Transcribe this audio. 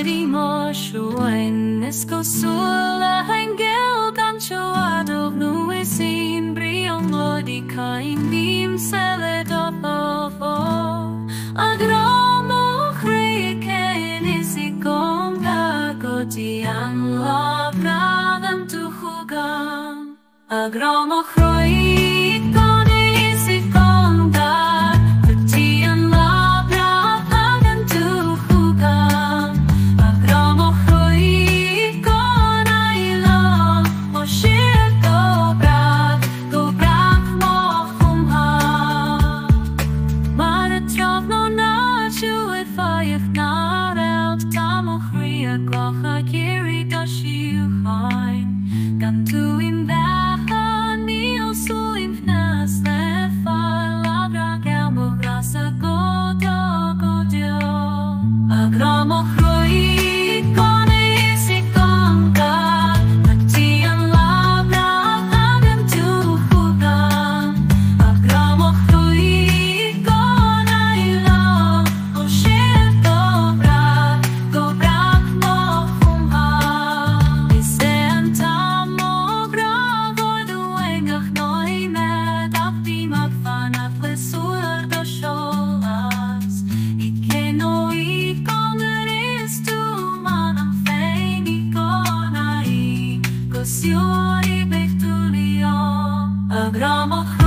wedi mor siwain Nesgo sŵl a hain gael gan siwad o nhw i sy'n brion glod i cael dim seled o ddofo A grom o chreu cen is i gong a godi an lof na ddam dwchwgan A grom o chreu como Missioni Bectunio, a